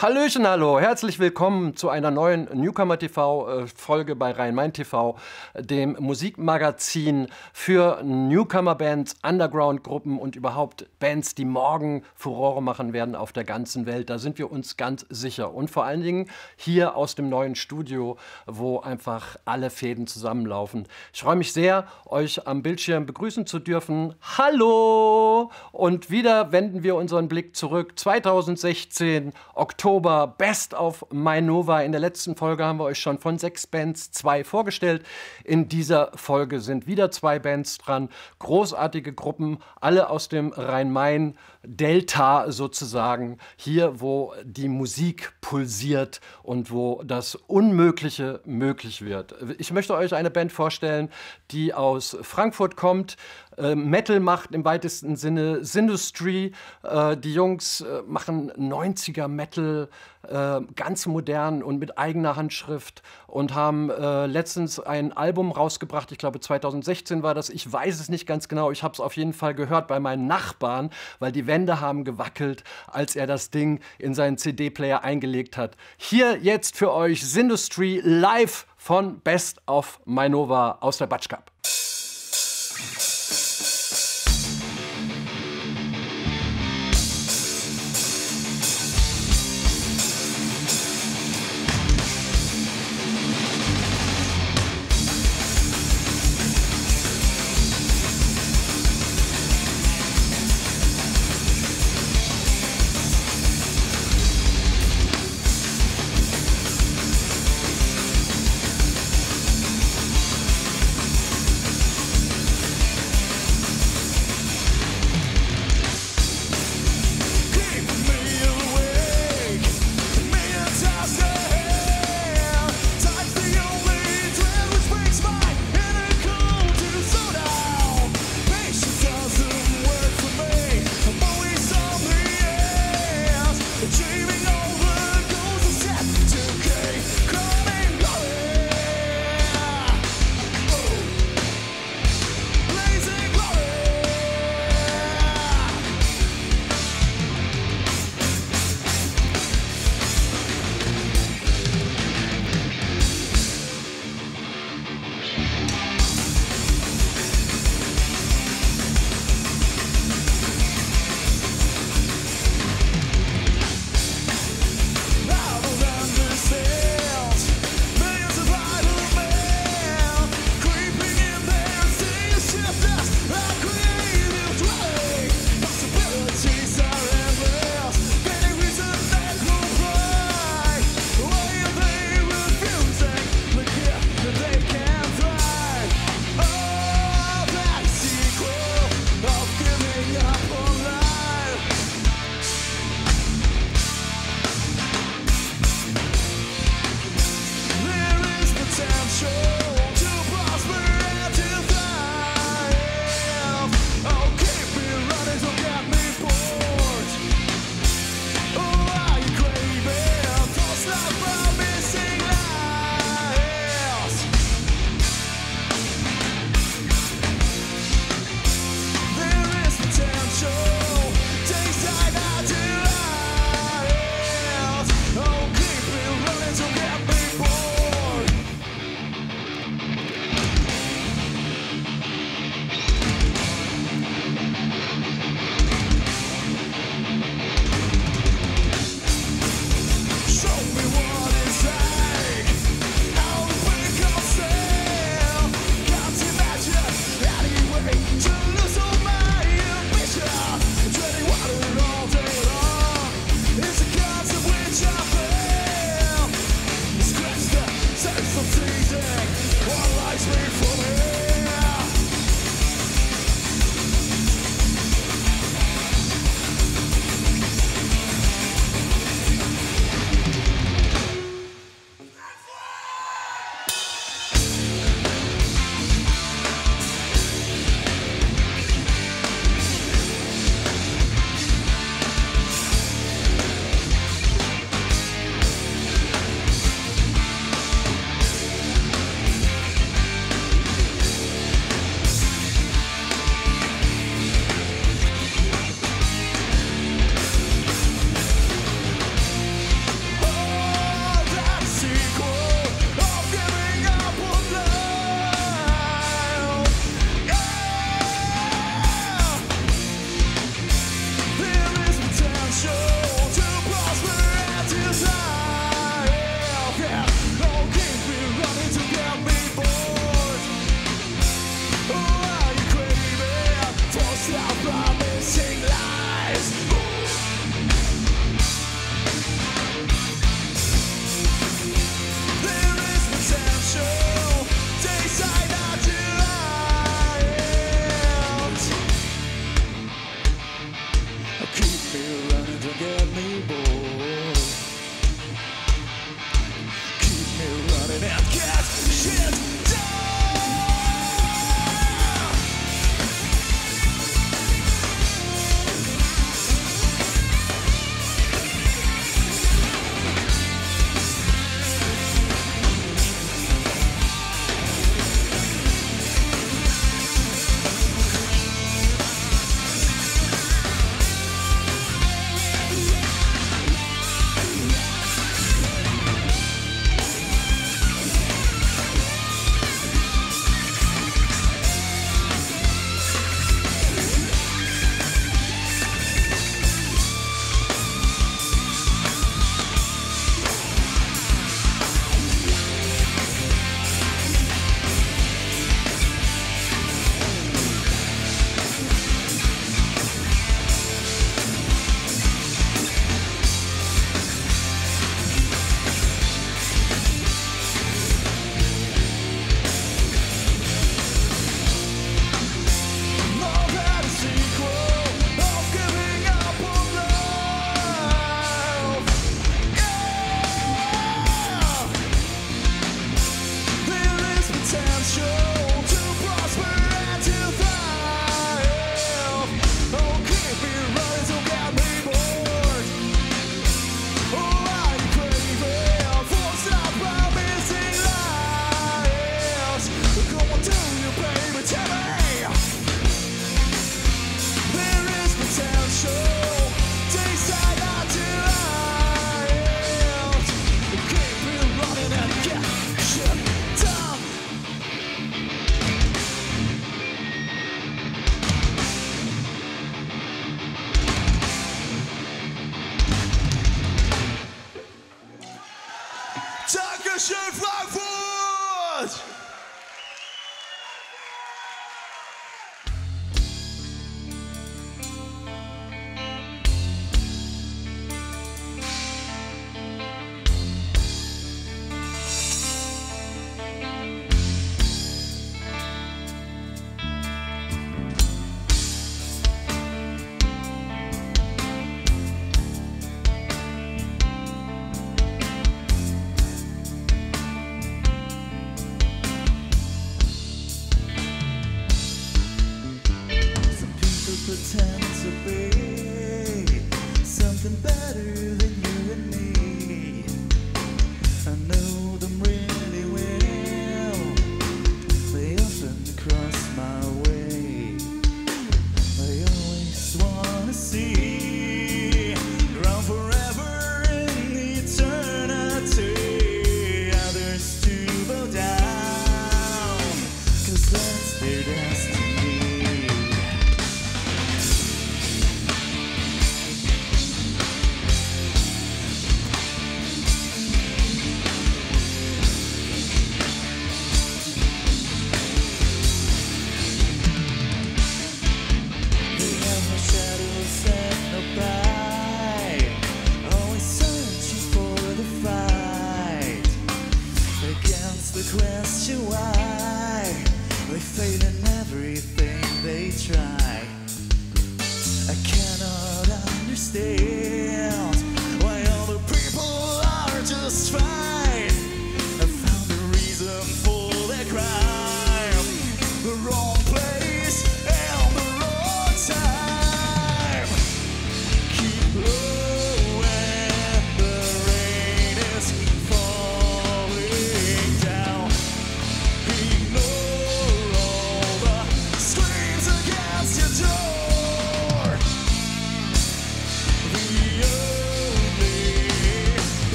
Hallöchen, hallo, herzlich willkommen zu einer neuen Newcomer TV äh, bei Rhein-Main TV, dem Musikmagazin für Newcomer Bands, Underground Gruppen und überhaupt Bands, die morgen Furore machen werden auf der ganzen Welt. Da sind wir uns ganz sicher und vor allen Dingen hier aus dem neuen Studio, wo einfach alle Fäden zusammenlaufen. Ich freue mich sehr, euch am Bildschirm begrüßen zu dürfen. Hallo! Und wieder wenden wir unseren Blick zurück 2016 Oktober Oktober Best of Mainova. In der letzten Folge haben wir euch schon von sechs Bands zwei vorgestellt. In dieser Folge sind wieder zwei Bands dran. Großartige Gruppen, alle aus dem Rhein-Main. Delta sozusagen, hier wo die Musik pulsiert und wo das Unmögliche möglich wird. Ich möchte euch eine Band vorstellen, die aus Frankfurt kommt, äh, Metal macht im weitesten Sinne, Sindustry. Äh, die Jungs äh, machen 90er Metal, äh, ganz modern und mit eigener Handschrift und haben äh, letztens ein Album rausgebracht. Ich glaube 2016 war das. Ich weiß es nicht ganz genau. Ich habe es auf jeden Fall gehört bei meinen Nachbarn, weil die Wände haben gewackelt, als er das Ding in seinen CD-Player eingelegt hat. Hier jetzt für euch Sindustry live von Best of Mainova aus der Batsch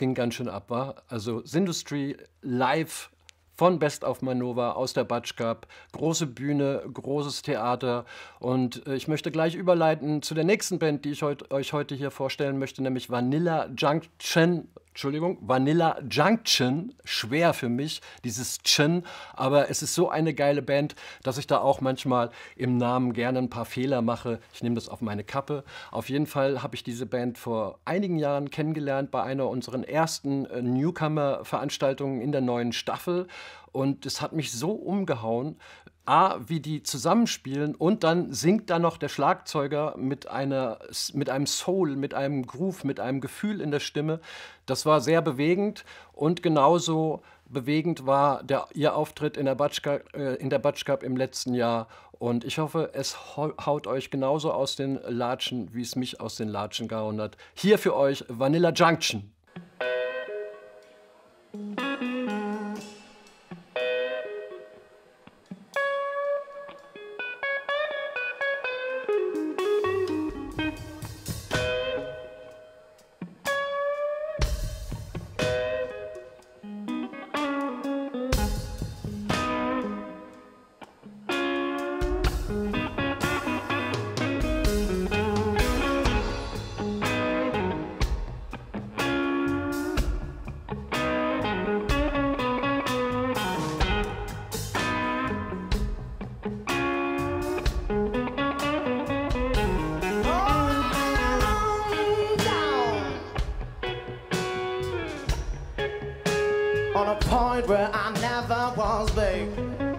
Ging ganz schön ab, war. Also Sindustry live von Best auf Manova aus der Batsch Cup. Große Bühne, großes Theater. Und äh, ich möchte gleich überleiten zu der nächsten Band, die ich heut, euch heute hier vorstellen möchte, nämlich Vanilla Junction. Entschuldigung, Vanilla Junction, schwer für mich, dieses Chen, aber es ist so eine geile Band, dass ich da auch manchmal im Namen gerne ein paar Fehler mache. Ich nehme das auf meine Kappe. Auf jeden Fall habe ich diese Band vor einigen Jahren kennengelernt bei einer unserer ersten äh, Newcomer-Veranstaltungen in der neuen Staffel und es hat mich so umgehauen, A, wie die zusammenspielen und dann singt da noch der Schlagzeuger mit, einer, mit einem Soul, mit einem Groove, mit einem Gefühl in der Stimme. Das war sehr bewegend und genauso bewegend war der, ihr Auftritt in der Cup, äh, in der Cup im letzten Jahr. Und ich hoffe, es haut euch genauso aus den Latschen, wie es mich aus den Latschen gehauen hat. Hier für euch Vanilla Junction. On a point where I never was big.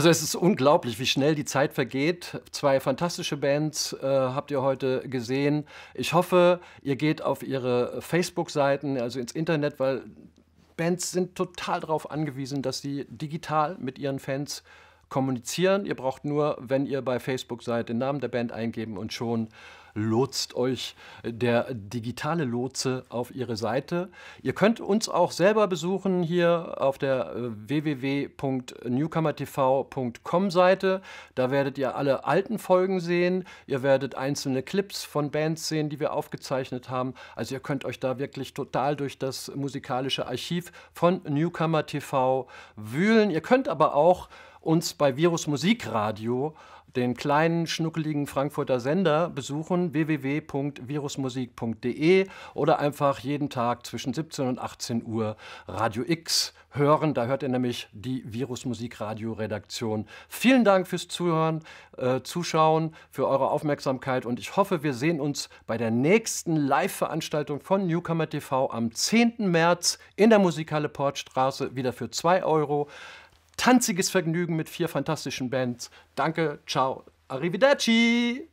Also es ist unglaublich, wie schnell die Zeit vergeht. Zwei fantastische Bands äh, habt ihr heute gesehen. Ich hoffe, ihr geht auf ihre Facebook-Seiten, also ins Internet, weil Bands sind total darauf angewiesen, dass sie digital mit ihren Fans kommunizieren. Ihr braucht nur, wenn ihr bei Facebook seid, den Namen der Band eingeben und schon lotst euch der digitale Lotse auf ihre Seite. Ihr könnt uns auch selber besuchen hier auf der äh, www.newcomertv.com Seite. Da werdet ihr alle alten Folgen sehen. Ihr werdet einzelne Clips von Bands sehen, die wir aufgezeichnet haben. Also ihr könnt euch da wirklich total durch das musikalische Archiv von Newcomer TV wühlen. Ihr könnt aber auch uns bei Virus Musikradio, den kleinen, schnuckeligen Frankfurter Sender, besuchen, www.virusmusik.de oder einfach jeden Tag zwischen 17 und 18 Uhr Radio X hören. Da hört ihr nämlich die Virus Musikradio Redaktion. Vielen Dank fürs Zuhören, äh, Zuschauen, für eure Aufmerksamkeit und ich hoffe, wir sehen uns bei der nächsten Live-Veranstaltung von Newcomer TV am 10. März in der Musikhalle Portstraße wieder für 2 Euro tanziges Vergnügen mit vier fantastischen Bands. Danke, ciao, arrivederci!